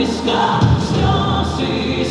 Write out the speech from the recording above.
whiskers, seas.